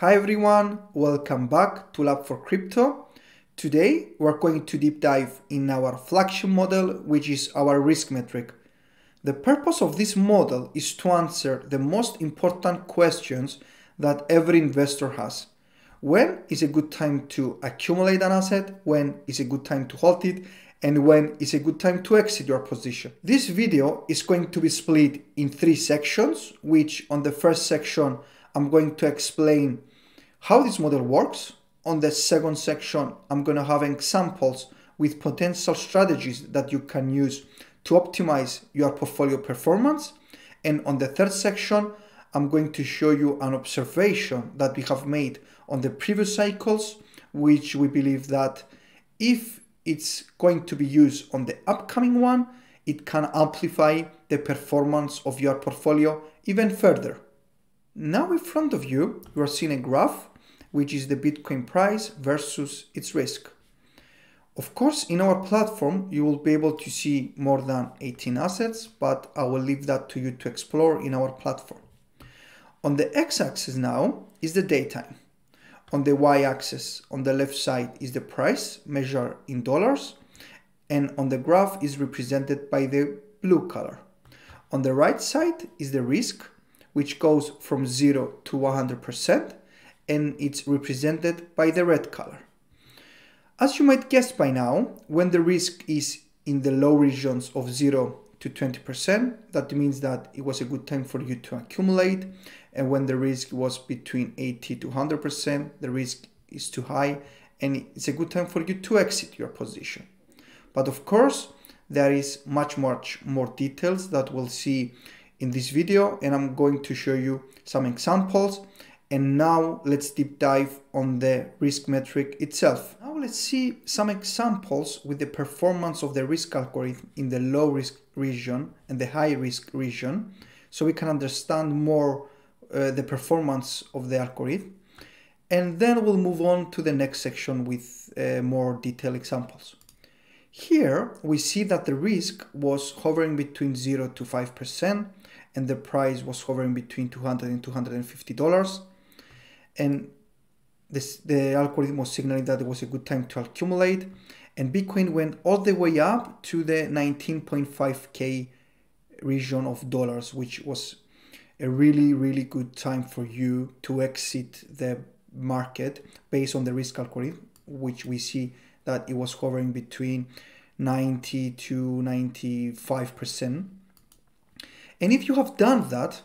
Hi everyone, welcome back to Lab4crypto. Today we're going to deep dive in our flagship model, which is our risk metric. The purpose of this model is to answer the most important questions that every investor has. When is a good time to accumulate an asset? When is a good time to hold it? And when is a good time to exit your position? This video is going to be split in three sections, which on the first section, I'm going to explain how this model works. On the second section, I'm going to have examples with potential strategies that you can use to optimize your portfolio performance. And on the third section, I'm going to show you an observation that we have made on the previous cycles, which we believe that if it's going to be used on the upcoming one, it can amplify the performance of your portfolio even further. Now in front of you, you are seeing a graph which is the Bitcoin price versus its risk. Of course, in our platform, you will be able to see more than 18 assets, but I will leave that to you to explore in our platform. On the x-axis now is the daytime. On the y-axis on the left side is the price measured in dollars, and on the graph is represented by the blue color. On the right side is the risk, which goes from 0 to 100%, and it's represented by the red color. As you might guess by now, when the risk is in the low regions of 0 to 20%, that means that it was a good time for you to accumulate. And when the risk was between 80 to 100%, the risk is too high and it's a good time for you to exit your position. But of course, there is much, much more details that we'll see in this video and I'm going to show you some examples and now let's deep dive on the risk metric itself. Now let's see some examples with the performance of the risk algorithm in the low risk region and the high risk region so we can understand more uh, the performance of the algorithm. And then we'll move on to the next section with uh, more detailed examples. Here we see that the risk was hovering between 0 to 5% and the price was hovering between 200 and 250 dollars and this, the algorithm was signaling that it was a good time to accumulate. And bitcoin went all the way up to the 19.5k region of dollars which was a really really good time for you to exit the market based on the risk algorithm which we see that it was hovering between 90 to 95 percent. And if you have done that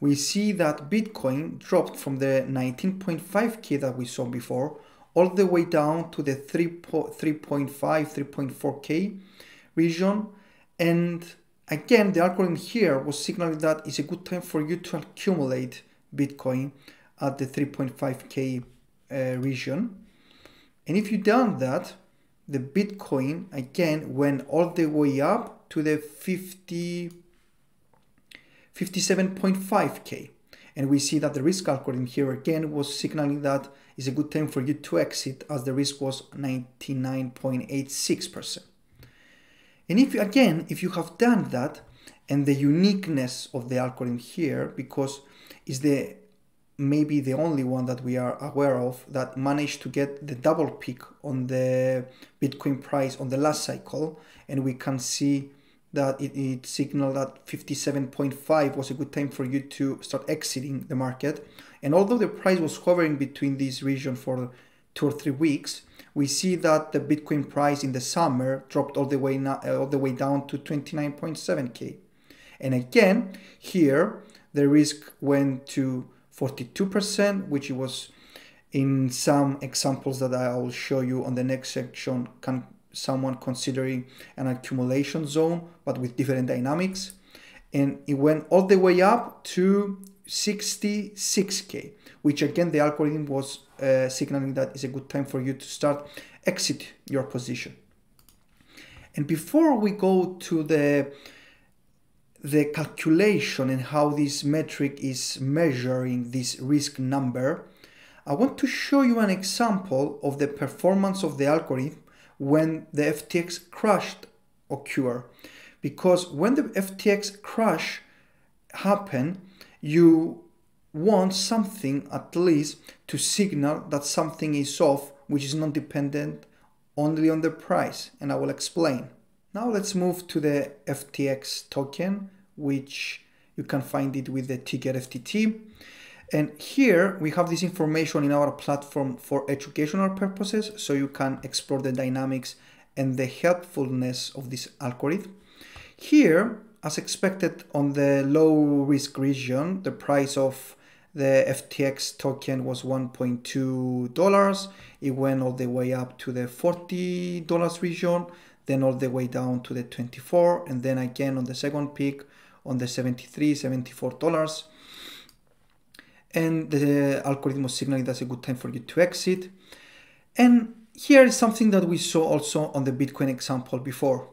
we see that Bitcoin dropped from the 19.5k that we saw before all the way down to the 3.5, 3.4k region. And again, the algorithm here was signaling that it's a good time for you to accumulate Bitcoin at the 3.5k uh, region. And if you done that, the Bitcoin again went all the way up to the 50 57.5k. And we see that the risk algorithm here again was signaling that it's a good time for you to exit as the risk was 99.86%. And if you, again, if you have done that, and the uniqueness of the algorithm here, because it's the maybe the only one that we are aware of that managed to get the double peak on the Bitcoin price on the last cycle, and we can see that it, it signaled that 57.5 was a good time for you to start exiting the market. And although the price was hovering between this region for two or three weeks, we see that the Bitcoin price in the summer dropped all the way uh, all the way down to 29.7k. And again, here the risk went to 42%, which was in some examples that I will show you on the next section can someone considering an accumulation zone, but with different dynamics. And it went all the way up to 66K, which again, the algorithm was uh, signaling that is a good time for you to start exit your position. And before we go to the the calculation and how this metric is measuring this risk number, I want to show you an example of the performance of the algorithm when the FTX crash occur. Because when the FTX crash happened, you want something at least to signal that something is off, which is not dependent only on the price, and I will explain. Now let's move to the FTX token, which you can find it with the ticker FTT. And here we have this information in our platform for educational purposes, so you can explore the dynamics and the helpfulness of this algorithm. Here, as expected on the low risk region, the price of the FTX token was $1.2. It went all the way up to the $40 region, then all the way down to the 24, and then again on the second peak on the 73, 74 dollars. And the algorithm was signaling that's a good time for you to exit. And here is something that we saw also on the Bitcoin example before.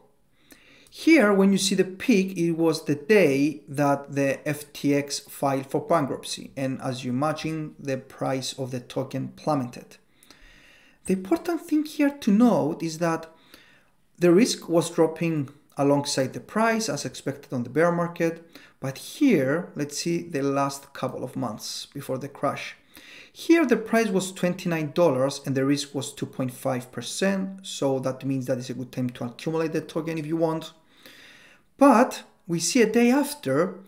Here, when you see the peak, it was the day that the FTX filed for bankruptcy. And as you imagine, the price of the token plummeted. The important thing here to note is that the risk was dropping alongside the price as expected on the bear market. But here, let's see the last couple of months before the crash. Here the price was $29 and the risk was 2.5%, so that means that it's a good time to accumulate the token if you want. But we see a day after,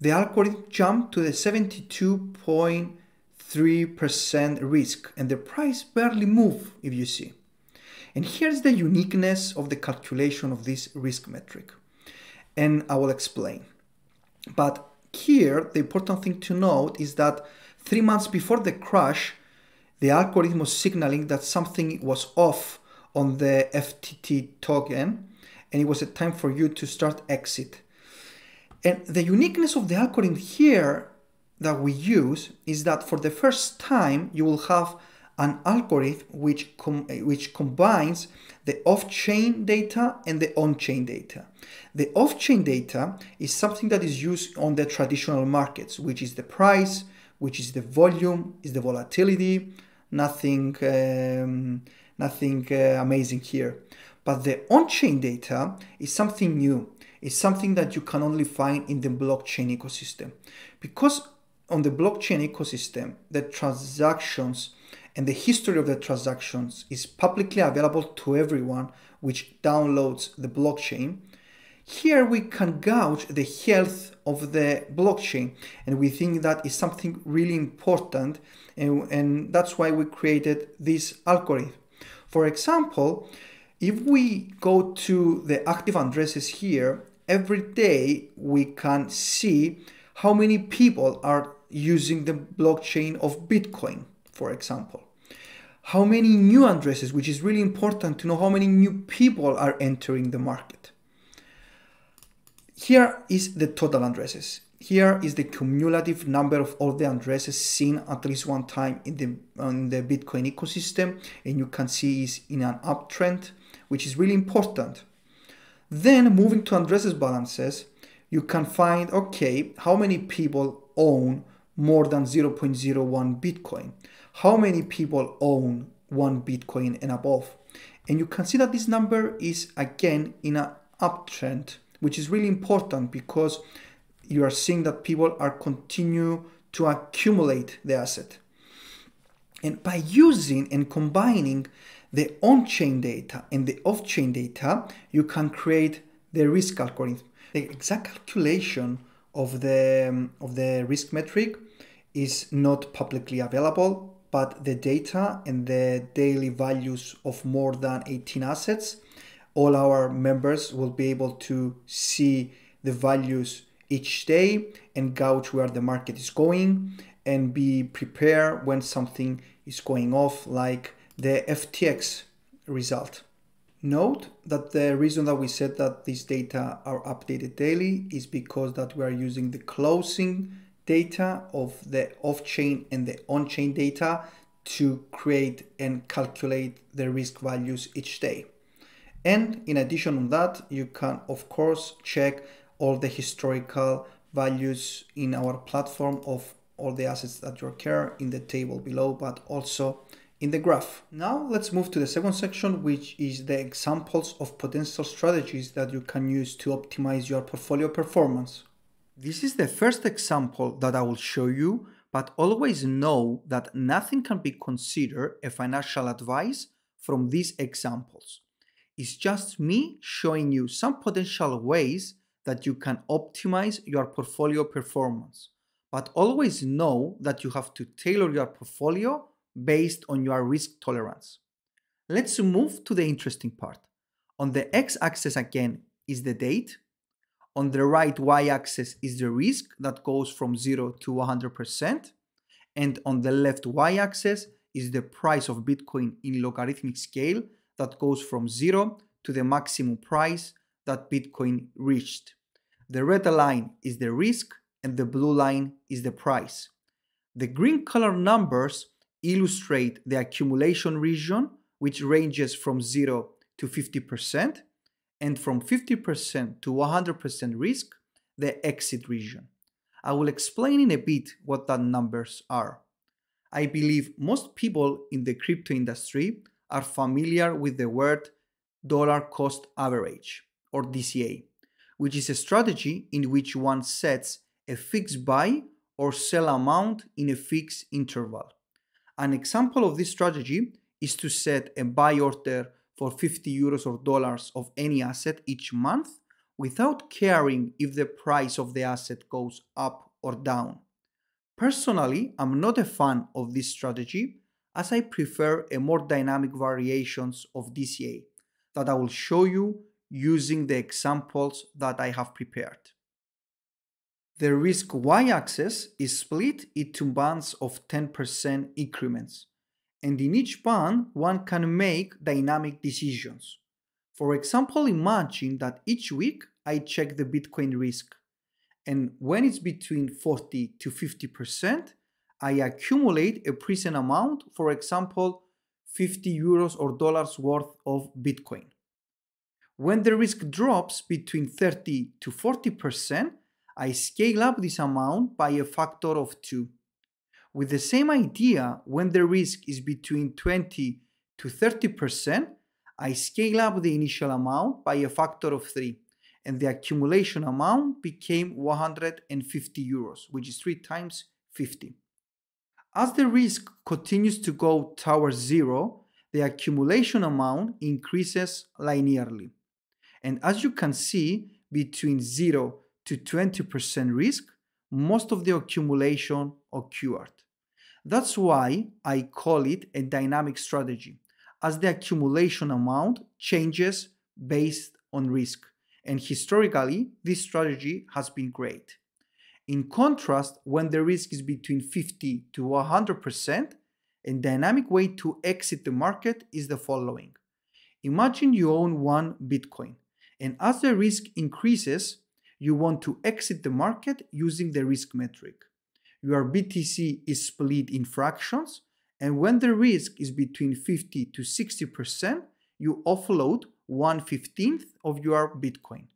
the algorithm jumped to the 72.3% risk and the price barely moved if you see. And here's the uniqueness of the calculation of this risk metric. And I will explain. But here, the important thing to note is that three months before the crash, the algorithm was signaling that something was off on the FTT token and it was a time for you to start exit. And the uniqueness of the algorithm here that we use is that for the first time you will have an algorithm which, com which combines the off-chain data and the on-chain data. The off-chain data is something that is used on the traditional markets, which is the price, which is the volume, is the volatility, nothing, um, nothing uh, amazing here. But the on-chain data is something new. It's something that you can only find in the blockchain ecosystem. Because on the blockchain ecosystem, the transactions and the history of the transactions is publicly available to everyone which downloads the blockchain. Here we can gauge the health of the blockchain and we think that is something really important and, and that's why we created this algorithm. For example, if we go to the active addresses here, every day we can see how many people are using the blockchain of Bitcoin, for example. How many new addresses, which is really important to know how many new people are entering the market. Here is the total addresses. Here is the cumulative number of all the addresses seen at least one time in the, in the Bitcoin ecosystem. And you can see is in an uptrend which is really important. Then moving to addresses balances, you can find, okay, how many people own more than 0.01 Bitcoin? How many people own one Bitcoin and above? And you can see that this number is again in an uptrend, which is really important because you are seeing that people are continue to accumulate the asset. And by using and combining the on-chain data and the off-chain data, you can create the risk algorithm. The exact calculation of the, um, of the risk metric is not publicly available, but the data and the daily values of more than 18 assets, all our members will be able to see the values each day and gauge where the market is going and be prepared when something is going off like the FTX result. Note that the reason that we said that these data are updated daily is because that we are using the closing data of the off-chain and the on-chain data to create and calculate the risk values each day. And in addition to that, you can of course check all the historical values in our platform of all the assets that you care in the table below, but also in the graph. Now let's move to the second section, which is the examples of potential strategies that you can use to optimize your portfolio performance. This is the first example that I will show you, but always know that nothing can be considered a financial advice from these examples. It's just me showing you some potential ways that you can optimize your portfolio performance. But always know that you have to tailor your portfolio based on your risk tolerance. Let's move to the interesting part. On the x-axis again is the date. On the right y-axis is the risk that goes from 0 to 100%. And on the left y-axis is the price of Bitcoin in logarithmic scale that goes from 0 to the maximum price that Bitcoin reached. The red line is the risk and the blue line is the price. The green color numbers illustrate the accumulation region which ranges from 0 to 50% and from 50% to 100% risk, the exit region. I will explain in a bit what that numbers are. I believe most people in the crypto industry are familiar with the word dollar cost average or DCA, which is a strategy in which one sets a fixed buy or sell amount in a fixed interval. An example of this strategy is to set a buy order for 50 euros or dollars of any asset each month without caring if the price of the asset goes up or down. Personally, I'm not a fan of this strategy as I prefer a more dynamic variations of DCA that I will show you using the examples that I have prepared. The risk y-axis is split into bands of 10% increments, and in each band one can make dynamic decisions. For example, imagine that each week I check the Bitcoin risk, and when it's between 40 to 50%, I accumulate a present amount, for example, 50 euros or dollars worth of Bitcoin. When the risk drops between 30 to 40%, I scale up this amount by a factor of 2. With the same idea, when the risk is between 20 to 30%, I scale up the initial amount by a factor of 3 and the accumulation amount became 150 euros, which is 3 times 50. As the risk continues to go towards zero, the accumulation amount increases linearly. And as you can see, between 0 to 20% risk, most of the accumulation occurred. That's why I call it a dynamic strategy, as the accumulation amount changes based on risk. And historically, this strategy has been great. In contrast, when the risk is between 50 to 100%, a dynamic way to exit the market is the following. Imagine you own one Bitcoin, and as the risk increases, you want to exit the market using the risk metric. Your BTC is split in fractions, and when the risk is between 50 to 60%, you offload 1 15th of your Bitcoin.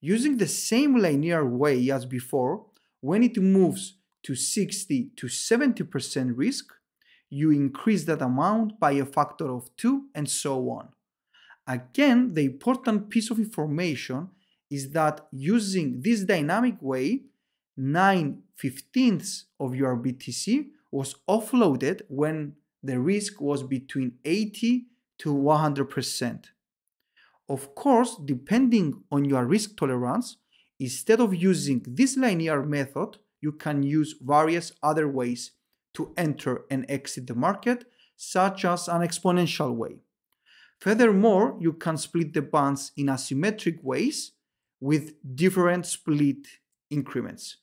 Using the same linear way as before, when it moves to 60 to 70% risk, you increase that amount by a factor of 2 and so on. Again, the important piece of information is that using this dynamic way, 9 fifteenths of your BTC was offloaded when the risk was between 80 to 100%. Of course, depending on your risk tolerance, instead of using this linear method, you can use various other ways to enter and exit the market, such as an exponential way. Furthermore, you can split the bands in asymmetric ways with different split increments,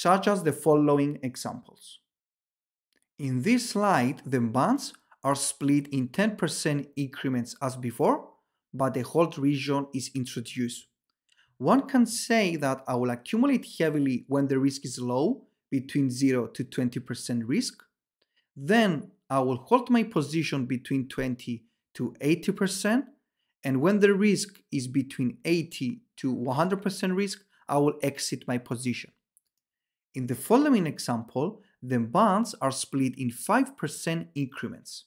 such as the following examples. In this slide, the bands are split in 10% increments as before, but a hold region is introduced. One can say that I will accumulate heavily when the risk is low, between 0 to 20% risk. Then I will hold my position between 20 to 80%. And when the risk is between 80 to 100% risk, I will exit my position. In the following example, the bands are split in 5% increments.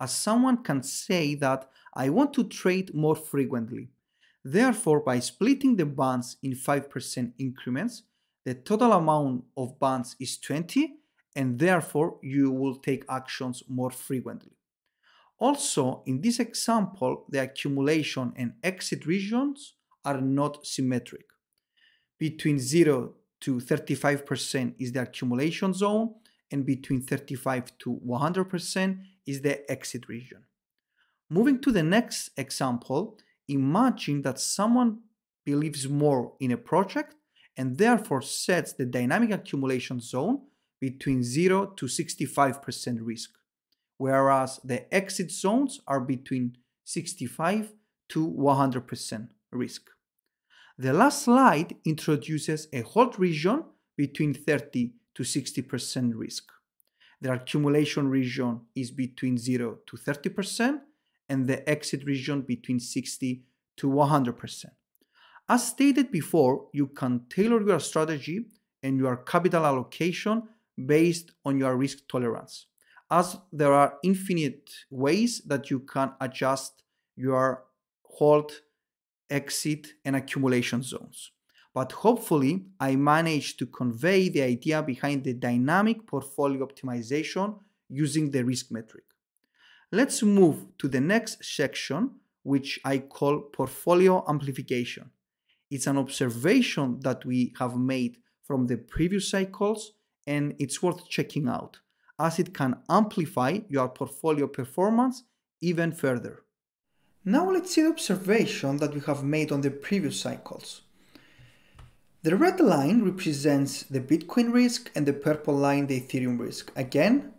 As someone can say that I want to trade more frequently. Therefore, by splitting the bands in 5% increments, the total amount of bands is 20 and therefore you will take actions more frequently. Also, in this example, the accumulation and exit regions are not symmetric. Between 0 to 35% is the accumulation zone, and between 35 to 100% is the exit region. Moving to the next example, imagine that someone believes more in a project and therefore sets the dynamic accumulation zone between 0 to 65% risk, whereas the exit zones are between 65 to 100% risk. The last slide introduces a hold region between 30 to 60% risk. The accumulation region is between 0 to 30% and the exit region between 60 to 100%. As stated before, you can tailor your strategy and your capital allocation based on your risk tolerance, as there are infinite ways that you can adjust your hold, exit, and accumulation zones. But hopefully, I managed to convey the idea behind the dynamic portfolio optimization using the risk metric. Let's move to the next section, which I call portfolio amplification. It's an observation that we have made from the previous cycles and it's worth checking out as it can amplify your portfolio performance even further. Now let's see the observation that we have made on the previous cycles. The red line represents the Bitcoin risk and the purple line the Ethereum risk. Again,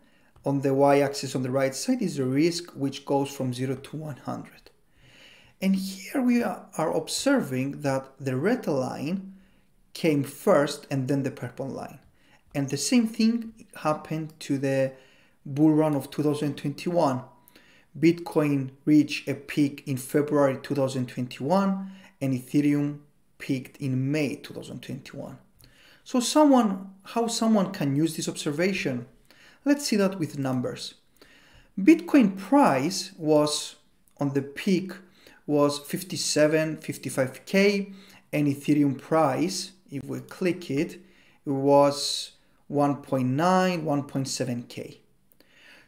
on the y-axis on the right side is the risk which goes from 0 to 100. And here we are observing that the red line came first and then the purple line. And the same thing happened to the bull run of 2021. Bitcoin reached a peak in February 2021 and Ethereum peaked in May 2021. So someone how someone can use this observation Let's see that with numbers. Bitcoin price was on the peak was 57, 55k and Ethereum price, if we click it, it was 1.9, 1.7k.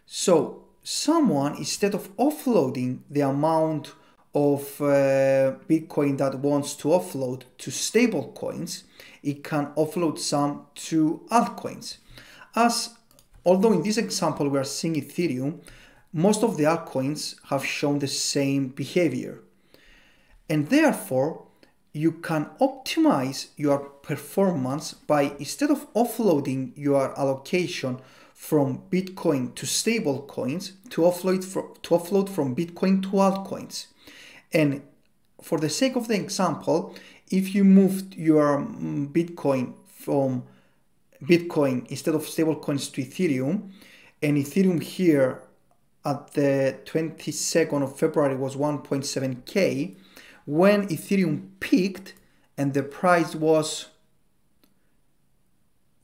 So someone, instead of offloading the amount of uh, Bitcoin that wants to offload to stable coins, it can offload some to altcoins. As Although in this example we are seeing Ethereum, most of the altcoins have shown the same behavior. And therefore, you can optimize your performance by instead of offloading your allocation from Bitcoin to stable coins to offload, for, to offload from Bitcoin to altcoins. And for the sake of the example, if you moved your mm, Bitcoin from Bitcoin instead of stablecoins to Ethereum. And Ethereum here at the 22nd of February was 1.7k. When Ethereum peaked and the price was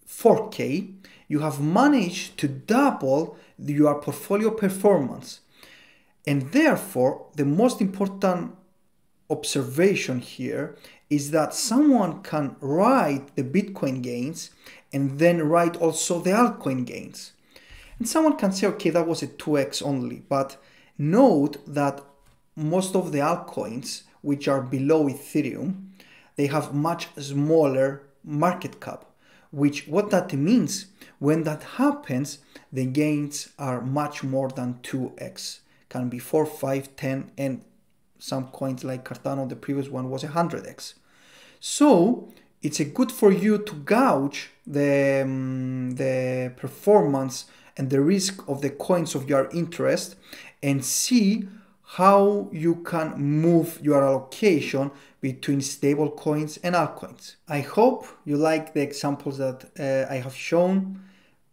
4k, you have managed to double your portfolio performance. And therefore, the most important observation here is that someone can ride the Bitcoin gains and then ride also the altcoin gains. And someone can say, okay, that was a 2x only, but note that most of the altcoins, which are below Ethereum, they have much smaller market cap, which what that means, when that happens, the gains are much more than 2x, can be 4, 5, 10, and some coins like Cardano, the previous one was 100x. So it's a good for you to gauge the, um, the performance and the risk of the coins of your interest and see how you can move your allocation between stable coins and altcoins. I hope you like the examples that uh, I have shown.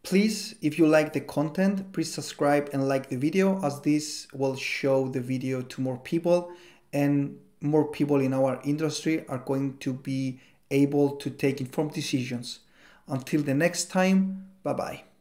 Please, if you like the content, please subscribe and like the video as this will show the video to more people and more people in our industry are going to be able to take informed decisions. Until the next time, bye bye.